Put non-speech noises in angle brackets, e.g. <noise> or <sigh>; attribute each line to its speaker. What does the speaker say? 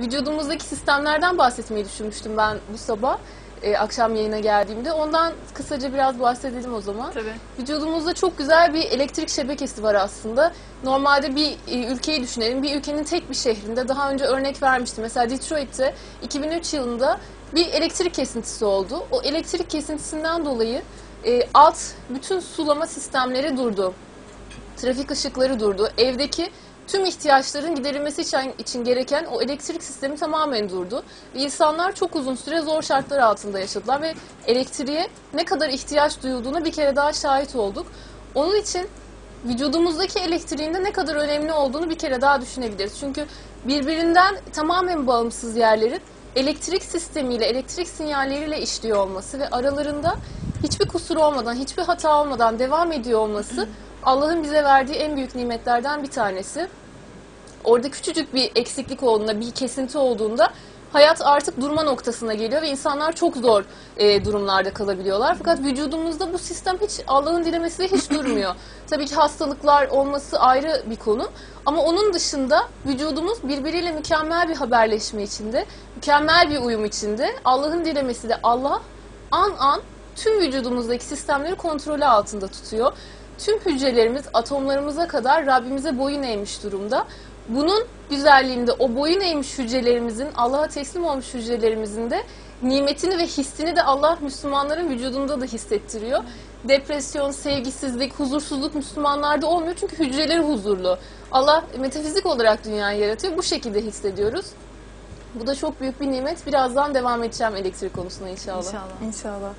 Speaker 1: vücudumuzdaki sistemlerden bahsetmeyi düşünmüştüm ben bu sabah e, akşam yayına geldiğimde. Ondan kısaca biraz bahsedelim o zaman.
Speaker 2: Tabii.
Speaker 1: Vücudumuzda çok güzel bir elektrik şebekesi var aslında. Normalde bir e, ülkeyi düşünelim. Bir ülkenin tek bir şehrinde daha önce örnek vermiştim. Mesela Detroit'te 2003 yılında bir elektrik kesintisi oldu. O elektrik kesintisinden dolayı e, alt bütün sulama sistemleri durdu. Trafik ışıkları durdu. Evdeki tüm ihtiyaçların giderilmesi için, için gereken o elektrik sistemi tamamen durdu. Ve insanlar çok uzun süre zor şartlar altında yaşadılar ve elektriğe ne kadar ihtiyaç duyulduğuna bir kere daha şahit olduk. Onun için vücudumuzdaki elektriğin de ne kadar önemli olduğunu bir kere daha düşünebiliriz. Çünkü birbirinden tamamen bağımsız yerlerin elektrik sistemiyle, elektrik sinyalleriyle işliyor olması ve aralarında hiçbir kusur olmadan, hiçbir hata olmadan devam ediyor olması Allah'ın bize verdiği en büyük nimetlerden bir tanesi. Orada küçücük bir eksiklik olduğunda, bir kesinti olduğunda hayat artık durma noktasına geliyor ve insanlar çok zor e, durumlarda kalabiliyorlar. Fakat vücudumuzda bu sistem hiç Allah'ın dilemesiyle hiç durmuyor. <laughs> Tabii ki hastalıklar olması ayrı bir konu. Ama onun dışında vücudumuz birbiriyle mükemmel bir haberleşme içinde, mükemmel bir uyum içinde. Allah'ın dilemesi de Allah an an tüm vücudumuzdaki sistemleri kontrolü altında tutuyor. Tüm hücrelerimiz atomlarımıza kadar Rabbimize boyun eğmiş durumda. Bunun güzelliğinde o boyun eğmiş hücrelerimizin, Allah'a teslim olmuş hücrelerimizin de nimetini ve hissini de Allah Müslümanların vücudunda da hissettiriyor. Depresyon, sevgisizlik, huzursuzluk Müslümanlarda olmuyor çünkü hücreleri huzurlu. Allah metafizik olarak dünyayı yaratıyor. Bu şekilde hissediyoruz. Bu da çok büyük bir nimet. Birazdan devam edeceğim elektrik konusuna inşallah.
Speaker 2: İnşallah.
Speaker 3: İnşallah.